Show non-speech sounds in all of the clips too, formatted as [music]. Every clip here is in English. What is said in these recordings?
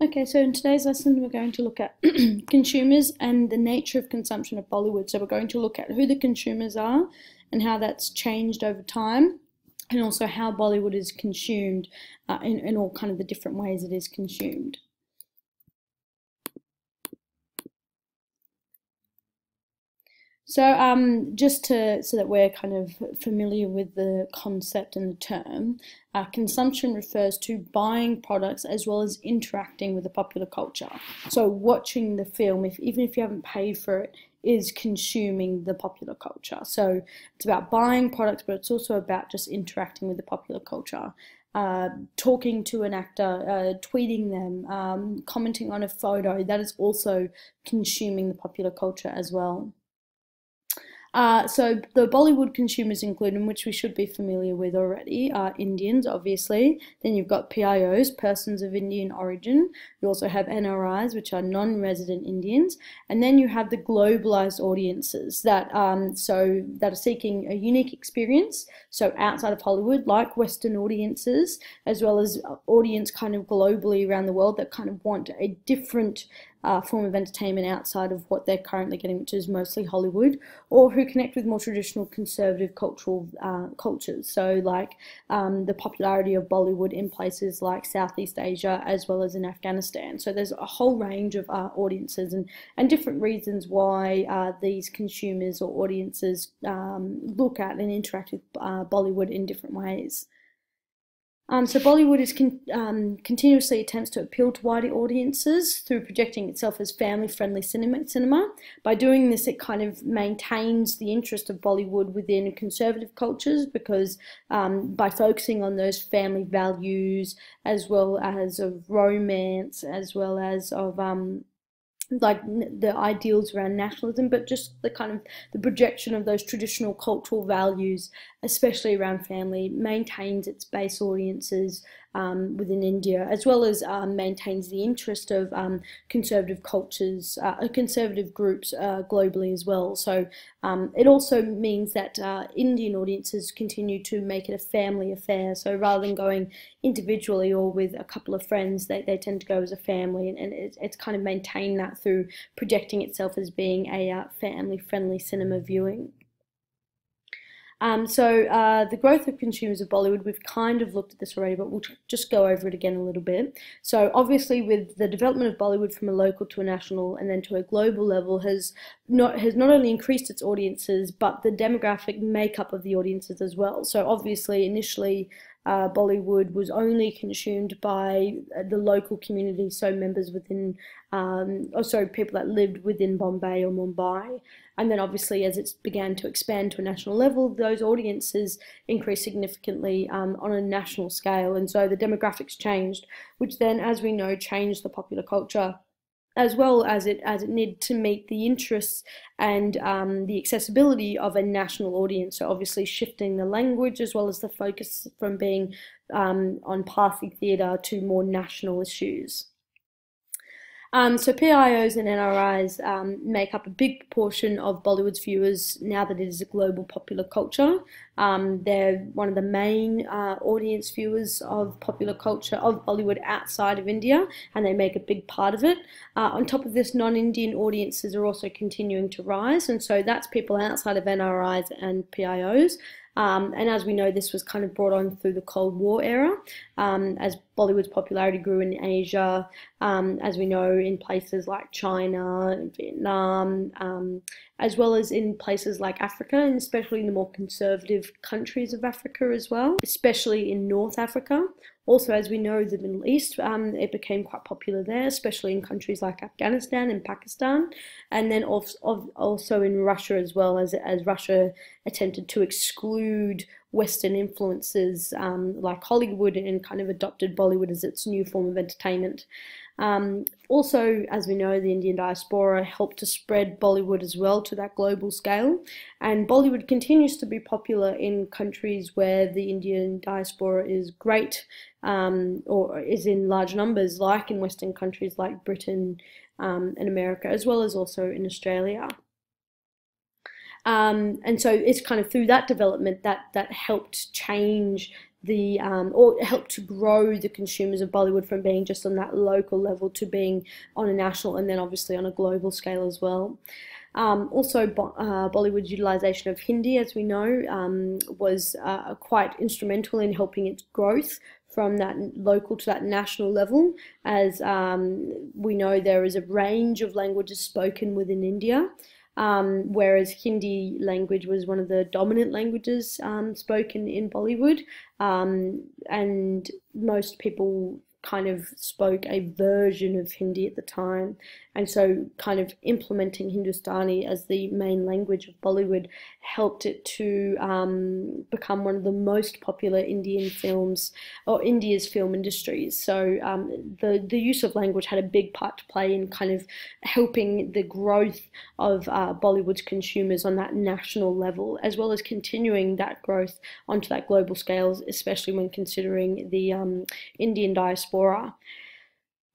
Okay, so in today's lesson, we're going to look at [clears throat] consumers and the nature of consumption of Bollywood. So we're going to look at who the consumers are and how that's changed over time, and also how Bollywood is consumed uh, in, in all kind of the different ways it is consumed. So um, just to so that we're kind of familiar with the concept and the term, uh, consumption refers to buying products as well as interacting with the popular culture. So watching the film, if even if you haven't paid for it, is consuming the popular culture. So it's about buying products, but it's also about just interacting with the popular culture. Uh, talking to an actor, uh, tweeting them, um, commenting on a photo, that is also consuming the popular culture as well. Uh, so the Bollywood consumers include, in which we should be familiar with already, are Indians, obviously. Then you've got PIOs, persons of Indian origin. You also have NRIs, which are non-resident Indians, and then you have the globalized audiences that um, so that are seeking a unique experience. So outside of Hollywood, like Western audiences, as well as audience kind of globally around the world that kind of want a different uh, form of entertainment outside of what they're currently getting, which is mostly Hollywood, or who connect with more traditional conservative cultural uh, cultures. So, like um, the popularity of Bollywood in places like Southeast Asia as well as in Afghanistan. So, there's a whole range of uh, audiences and, and different reasons why uh, these consumers or audiences um, look at and interact with uh, Bollywood in different ways. Um, so Bollywood is con um, continuously attempts to appeal to wider audiences through projecting itself as family-friendly cinema, cinema. By doing this, it kind of maintains the interest of Bollywood within conservative cultures because um, by focusing on those family values as well as of romance, as well as of um, like the ideals around nationalism, but just the kind of the projection of those traditional cultural values, especially around family, maintains its base audiences um, within India, as well as um, maintains the interest of um, conservative cultures, uh, conservative groups uh, globally as well. So um, it also means that uh, Indian audiences continue to make it a family affair. So rather than going individually or with a couple of friends, they, they tend to go as a family, and, and it, it's kind of maintained that through projecting itself as being a uh, family-friendly cinema viewing. Um, so uh, the growth of consumers of Bollywood, we've kind of looked at this already, but we'll just go over it again a little bit. So obviously, with the development of Bollywood from a local to a national and then to a global level, has not has not only increased its audiences, but the demographic makeup of the audiences as well. So obviously, initially. Uh, Bollywood was only consumed by uh, the local community, so members within, um, or sorry, people that lived within Bombay or Mumbai. And then obviously as it began to expand to a national level, those audiences increased significantly um, on a national scale. And so the demographics changed, which then, as we know, changed the popular culture as well as it as it needed to meet the interests and um, the accessibility of a national audience. So obviously shifting the language as well as the focus from being um, on Parsi theatre to more national issues. Um, so PIOs and NRIs um, make up a big proportion of Bollywood's viewers now that it is a global popular culture. Um, they're one of the main uh, audience viewers of popular culture of Bollywood outside of India, and they make a big part of it. Uh, on top of this, non-Indian audiences are also continuing to rise, and so that's people outside of NRIs and PIOs. Um, and as we know, this was kind of brought on through the Cold War era um, as Bollywood's popularity grew in Asia, um, as we know, in places like China, Vietnam, um, as well as in places like Africa, and especially in the more conservative countries of Africa as well, especially in North Africa, also, as we know, the Middle East, um, it became quite popular there, especially in countries like Afghanistan and Pakistan, and then also, also in Russia as well, as, as Russia attempted to exclude Western influences um, like Hollywood and kind of adopted Bollywood as its new form of entertainment. Um, also, as we know, the Indian diaspora helped to spread Bollywood as well to that global scale. And Bollywood continues to be popular in countries where the Indian diaspora is great um, or is in large numbers, like in Western countries like Britain um, and America, as well as also in Australia. Um, and so it's kind of through that development that that helped change the um, or help to grow the consumers of Bollywood from being just on that local level to being on a national and then obviously on a global scale as well. Um, also, uh, Bollywood's utilization of Hindi, as we know, um, was uh, quite instrumental in helping its growth from that local to that national level. As um, we know, there is a range of languages spoken within India. Um, whereas Hindi language was one of the dominant languages um, spoken in Bollywood, um, and most people kind of spoke a version of Hindi at the time. And so, kind of implementing Hindustani as the main language of Bollywood helped it to um, become one of the most popular Indian films or India's film industries. So, um, the, the use of language had a big part to play in kind of helping the growth of uh, Bollywood's consumers on that national level, as well as continuing that growth onto that global scale, especially when considering the um, Indian diaspora.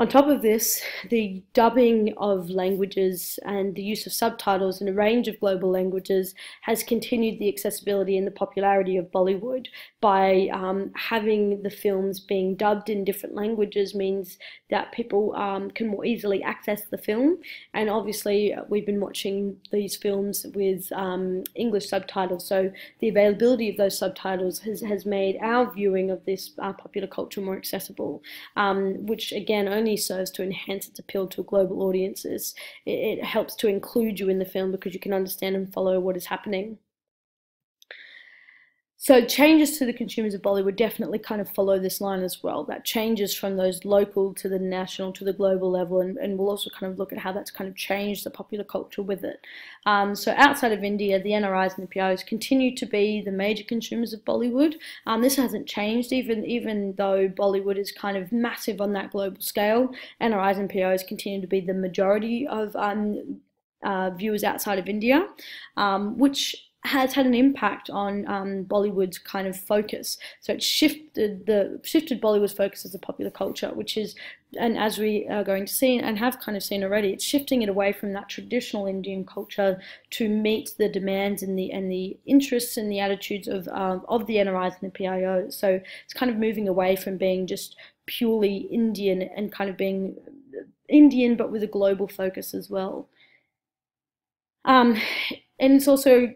On top of this, the dubbing of languages and the use of subtitles in a range of global languages has continued the accessibility and the popularity of Bollywood by um, having the films being dubbed in different languages means that people um, can more easily access the film. And obviously, uh, we've been watching these films with um, English subtitles, so the availability of those subtitles has, has made our viewing of this uh, popular culture more accessible, um, which again only serves to enhance its appeal to global audiences. It, it helps to include you in the film because you can understand and follow what is happening. So changes to the consumers of Bollywood definitely kind of follow this line as well. That changes from those local to the national to the global level, and, and we'll also kind of look at how that's kind of changed the popular culture with it. Um, so outside of India, the NRIs and the PIOs continue to be the major consumers of Bollywood. Um, this hasn't changed, even even though Bollywood is kind of massive on that global scale. NRIs and PIOs continue to be the majority of um, uh, viewers outside of India, um, which has had an impact on um, Bollywood's kind of focus. So it shifted the shifted Bollywood's focus as a popular culture, which is, and as we are going to see and have kind of seen already, it's shifting it away from that traditional Indian culture to meet the demands and the and the interests and the attitudes of um, of the NRIs and the PIOs. So it's kind of moving away from being just purely Indian and kind of being Indian, but with a global focus as well. Um, and it's also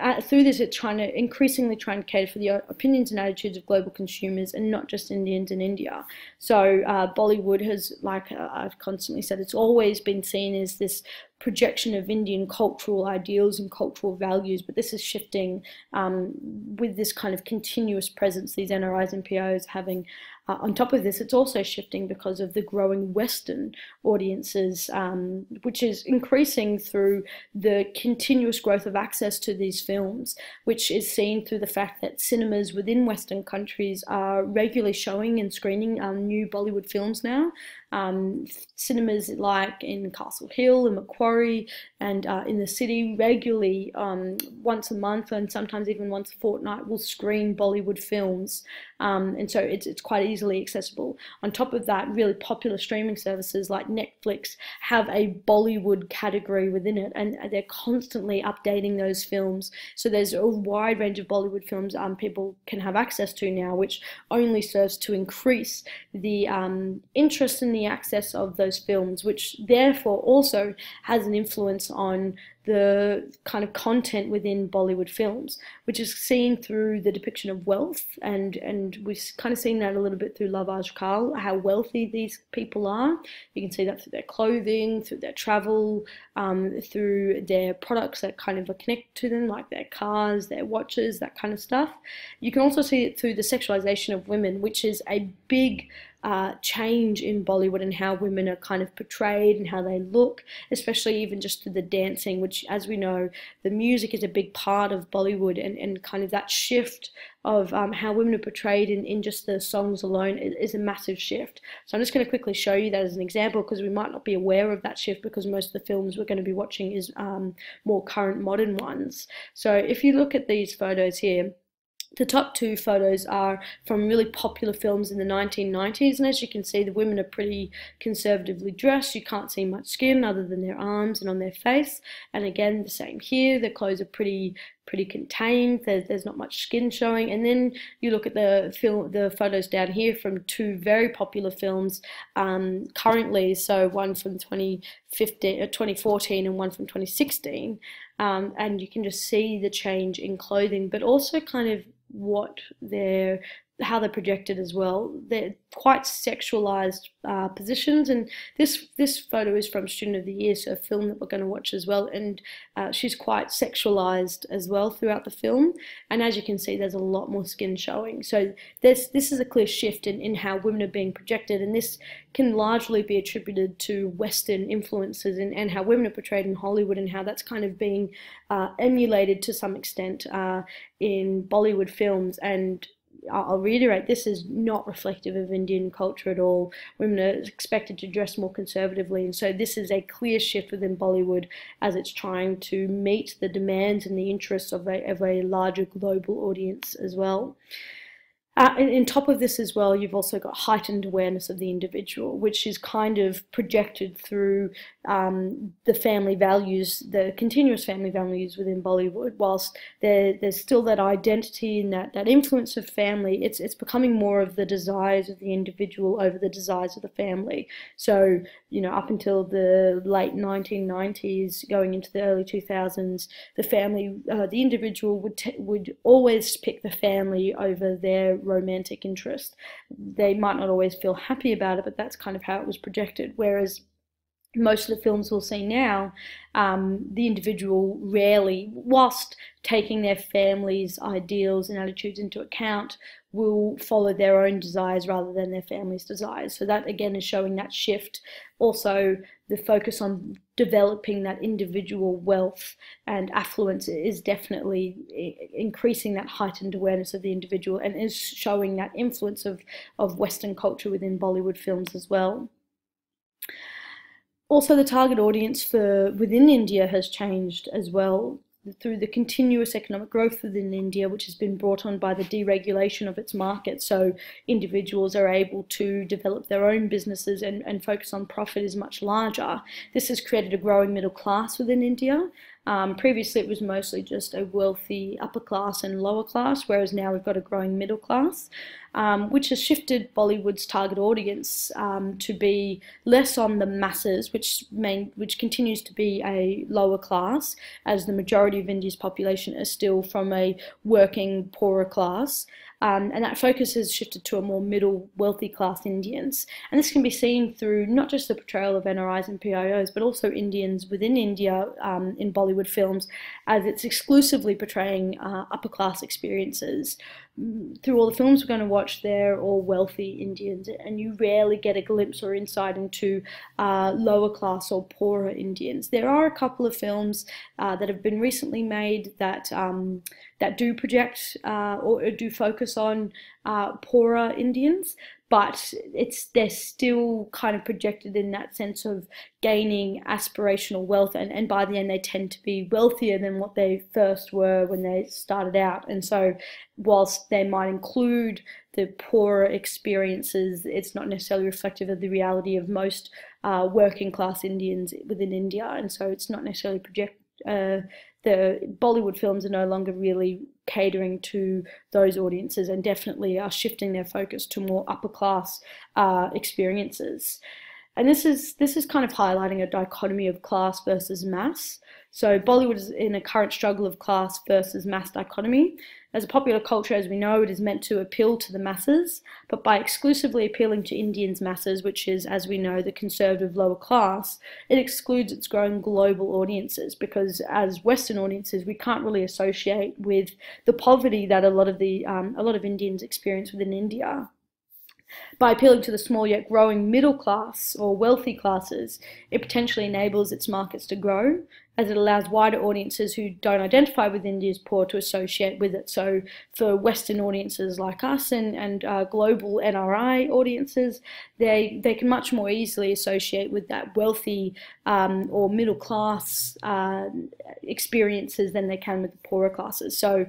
uh, through this, it's trying to increasingly trying to cater for the opinions and attitudes of global consumers and not just Indians in India. So uh, Bollywood has, like uh, I've constantly said, it's always been seen as this projection of Indian cultural ideals and cultural values, but this is shifting um, with this kind of continuous presence these NRIs and PIOs having uh, on top of this, it's also shifting because of the growing Western audiences, um, which is increasing through the continuous growth of access to these films, which is seen through the fact that cinemas within Western countries are regularly showing and screening um, new Bollywood films now. Um, cinemas like in Castle Hill and Macquarie and uh, in the city regularly, um, once a month and sometimes even once a fortnight, will screen Bollywood films. Um, and so it's, it's quite easily accessible. On top of that, really popular streaming services like Netflix have a Bollywood category within it, and they're constantly updating those films. So there's a wide range of Bollywood films um, people can have access to now, which only serves to increase the um, interest in the access of those films, which therefore also has an influence on the kind of content within Bollywood films, which is seen through the depiction of wealth, and and we've kind of seen that a little bit through Love Aaj Kal, how wealthy these people are. You can see that through their clothing, through their travel, um, through their products that kind of connect to them, like their cars, their watches, that kind of stuff. You can also see it through the sexualization of women, which is a big uh, change in Bollywood and how women are kind of portrayed and how they look, especially even just through the dancing, which, as we know, the music is a big part of Bollywood, and, and kind of that shift of um, how women are portrayed in, in just the songs alone is, is a massive shift. So I'm just going to quickly show you that as an example because we might not be aware of that shift because most of the films we're going to be watching is um, more current modern ones. So if you look at these photos here, the top two photos are from really popular films in the 1990s, and as you can see, the women are pretty conservatively dressed. You can't see much skin other than their arms and on their face. And again, the same here. Their clothes are pretty pretty contained. There's, there's not much skin showing. And then you look at the film, the photos down here from two very popular films um, currently. So one from 2015, uh, 2014 and one from 2016. Um, and you can just see the change in clothing, but also kind of what they're how they're projected as well. They're quite sexualized uh, positions, and this this photo is from Student of the Year, so a film that we're going to watch as well. And uh, she's quite sexualized as well throughout the film. And as you can see, there's a lot more skin showing. So this this is a clear shift in, in how women are being projected, and this can largely be attributed to Western influences and, and how women are portrayed in Hollywood, and how that's kind of being uh, emulated to some extent uh, in Bollywood films and I'll reiterate, this is not reflective of Indian culture at all. Women are expected to dress more conservatively, and so this is a clear shift within Bollywood as it's trying to meet the demands and the interests of a, of a larger global audience as well. Uh, and in top of this as well, you've also got heightened awareness of the individual, which is kind of projected through um, the family values, the continuous family values within Bollywood. Whilst there, there's still that identity and that, that influence of family, it's it's becoming more of the desires of the individual over the desires of the family. So you know, up until the late 1990s, going into the early 2000s, the family, uh, the individual would would always pick the family over their romantic interest. They might not always feel happy about it, but that's kind of how it was projected. Whereas most of the films we'll see now, um, the individual rarely, whilst taking their family's ideals and attitudes into account, will follow their own desires rather than their family's desires. So that again is showing that shift. Also, the focus on developing that individual wealth and affluence is definitely eh, increasing that heightened awareness of the individual and is showing that influence of, of Western culture within Bollywood films as well. Also, the target audience for within India has changed as well through the continuous economic growth within India, which has been brought on by the deregulation of its market. So individuals are able to develop their own businesses and, and focus on profit is much larger. This has created a growing middle class within India, um, previously, it was mostly just a wealthy upper class and lower class, whereas now we've got a growing middle class, um, which has shifted Bollywood's target audience um, to be less on the masses, which main, which continues to be a lower class, as the majority of India's population is still from a working poorer class. Um, and that focus has shifted to a more middle, wealthy class Indians. And this can be seen through not just the portrayal of NRIs and PIOs, but also Indians within India um, in Bollywood films, as it's exclusively portraying uh, upper class experiences through all the films we're going to watch, they're all wealthy Indians, and you rarely get a glimpse or insight into uh, lower class or poorer Indians. There are a couple of films uh, that have been recently made that um, that do project uh, or do focus on uh, poorer Indians, but it's they're still kind of projected in that sense of gaining aspirational wealth and, and by the end they tend to be wealthier than what they first were when they started out. And so whilst they might include the poorer experiences it's not necessarily reflective of the reality of most uh, working class Indians within India. And so it's not necessarily project uh, the Bollywood films are no longer really catering to those audiences and definitely are shifting their focus to more upper class uh, experiences. And this is this is kind of highlighting a dichotomy of class versus mass. So Bollywood is in a current struggle of class versus mass dichotomy. As a popular culture, as we know, it is meant to appeal to the masses, but by exclusively appealing to Indians' masses, which is, as we know, the conservative lower class, it excludes its growing global audiences because, as Western audiences, we can't really associate with the poverty that a lot of the um, a lot of Indians experience within India. By appealing to the small yet growing middle class or wealthy classes, it potentially enables its markets to grow as it allows wider audiences who don't identify with India's poor to associate with it. So for Western audiences like us and, and uh, global NRI audiences, they, they can much more easily associate with that wealthy um, or middle class uh, experiences than they can with the poorer classes. So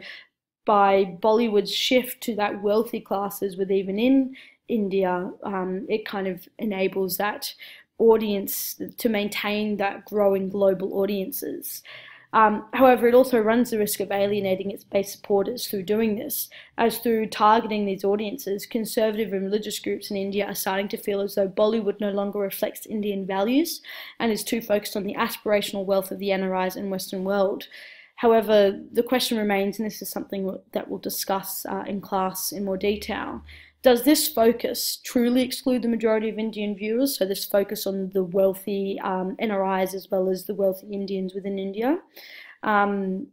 by Bollywood's shift to that wealthy classes with even in India, um, it kind of enables that audience to maintain that growing global audiences. Um, however, it also runs the risk of alienating its base supporters through doing this, as through targeting these audiences, conservative and religious groups in India are starting to feel as though Bollywood no longer reflects Indian values and is too focused on the aspirational wealth of the NRIs and Western world. However, the question remains, and this is something that we'll discuss uh, in class in more detail, does this focus truly exclude the majority of Indian viewers? So this focus on the wealthy um, NRIs as well as the wealthy Indians within India? Um,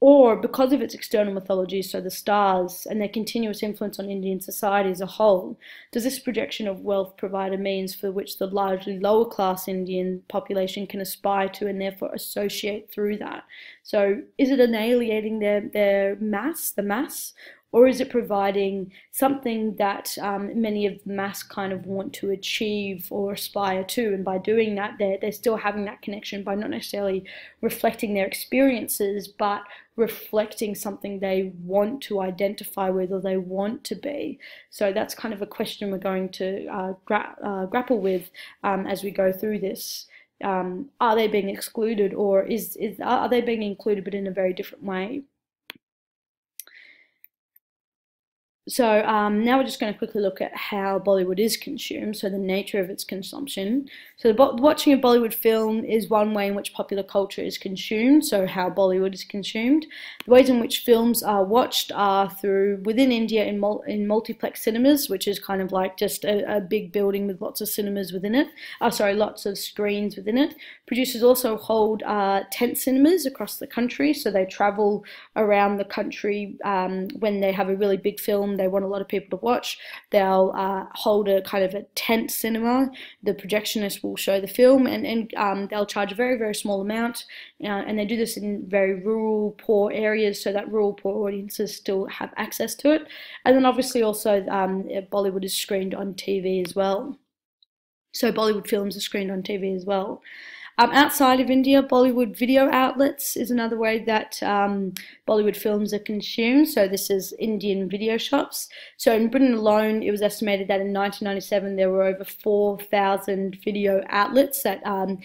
or because of its external mythology, so the stars and their continuous influence on Indian society as a whole, does this projection of wealth provide a means for which the largely lower class Indian population can aspire to and therefore associate through that? So is it annihilating their, their mass, the mass, or is it providing something that um, many of the mass kind of want to achieve or aspire to? And by doing that they're, they're still having that connection by not necessarily reflecting their experiences but reflecting something they want to identify with or they want to be. So that's kind of a question we're going to uh, gra uh, grapple with um, as we go through this. Um, are they being excluded or is, is are they being included but in a very different way So um, now we're just going to quickly look at how Bollywood is consumed, so the nature of its consumption. So the watching a Bollywood film is one way in which popular culture is consumed, so how Bollywood is consumed. The ways in which films are watched are through within India in, mul in multiplex cinemas, which is kind of like just a, a big building with lots of cinemas within it. Oh, sorry, lots of screens within it. Producers also hold uh, tent cinemas across the country, so they travel around the country um, when they have a really big film they want a lot of people to watch, they'll uh, hold a kind of a tent cinema. The projectionist will show the film and, and um, they'll charge a very, very small amount. Uh, and they do this in very rural, poor areas so that rural, poor audiences still have access to it. And then obviously also um, Bollywood is screened on TV as well. So Bollywood films are screened on TV as well. Um, outside of India, Bollywood video outlets is another way that um, Bollywood films are consumed. So this is Indian video shops. So in Britain alone, it was estimated that in 1997 there were over 4,000 video outlets that um,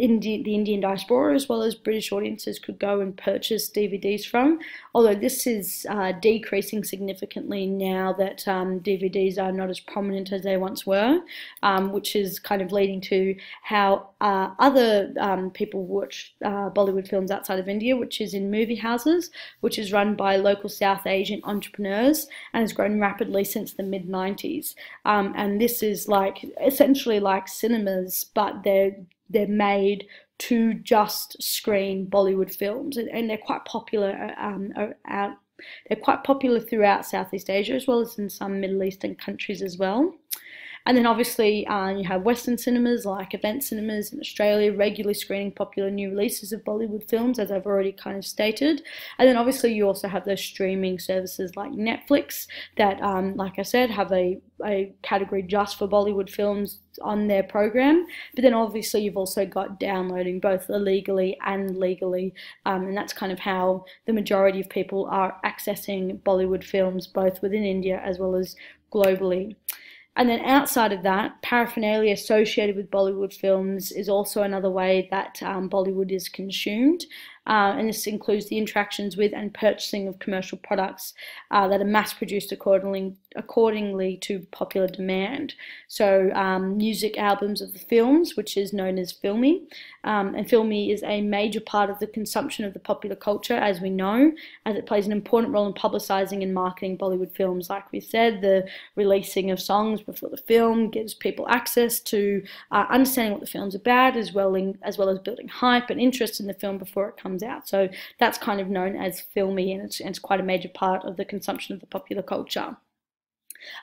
The Indian diaspora as well as British audiences could go and purchase DVDs from. Although this is uh, decreasing significantly now that um, DVDs are not as prominent as they once were, um, which is kind of leading to how uh, other um, people watch uh, Bollywood films outside of India, which is in movie houses, which is run by local South Asian entrepreneurs and has grown rapidly since the mid 90s. Um, and this is like essentially like cinemas, but they're they're made to just screen Bollywood films, and, and they're quite popular um, out. They're quite popular throughout Southeast Asia as well as in some Middle Eastern countries as well. And then obviously uh, you have Western cinemas like Event Cinemas in Australia regularly screening popular new releases of Bollywood films, as I've already kind of stated. And then obviously you also have those streaming services like Netflix that, um, like I said, have a, a category just for Bollywood films on their program. But then obviously you've also got downloading both illegally and legally, um, and that's kind of how the majority of people are accessing Bollywood films both within India as well as globally. And then outside of that, paraphernalia associated with Bollywood films is also another way that um, Bollywood is consumed uh, and this includes the interactions with and purchasing of commercial products uh, that are mass produced accordingly, accordingly to popular demand. So, um, music albums of the films, which is known as filmi, um, and filmi is a major part of the consumption of the popular culture, as we know, as it plays an important role in publicising and marketing Bollywood films. Like we said, the releasing of songs before the film gives people access to uh, understanding what the film's about, as well in, as well as building hype and interest in the film before it comes comes out. So that's kind of known as filmi, and it's, and it's quite a major part of the consumption of the popular culture.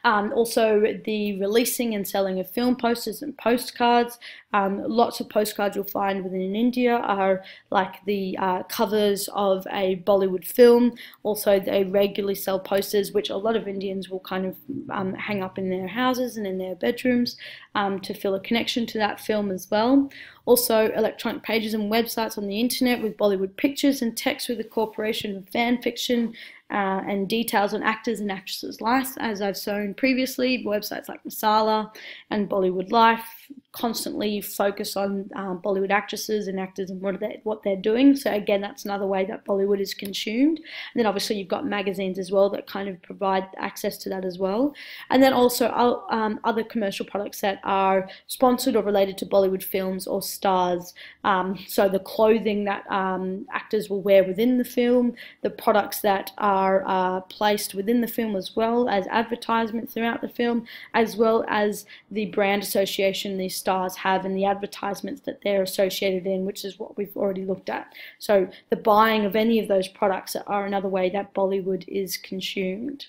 Um, also, the releasing and selling of film posters and postcards. Um, lots of postcards you'll find within India are like the uh, covers of a Bollywood film. Also, they regularly sell posters, which a lot of Indians will kind of um, hang up in their houses and in their bedrooms um, to feel a connection to that film as well. Also, electronic pages and websites on the internet with Bollywood pictures and text with the Corporation of Fan Fiction uh, and details on actors and actresses' lives, as I've shown previously. Websites like Masala and Bollywood Life, constantly focus on um, Bollywood actresses and actors and what, they, what they're doing. So again, that's another way that Bollywood is consumed. And then obviously you've got magazines as well that kind of provide access to that as well. And then also um, other commercial products that are sponsored or related to Bollywood films or stars. Um, so the clothing that um, actors will wear within the film, the products that are uh, placed within the film as well as advertisements throughout the film, as well as the brand association these stars have and the advertisements that they're associated in, which is what we've already looked at. So the buying of any of those products are another way that Bollywood is consumed.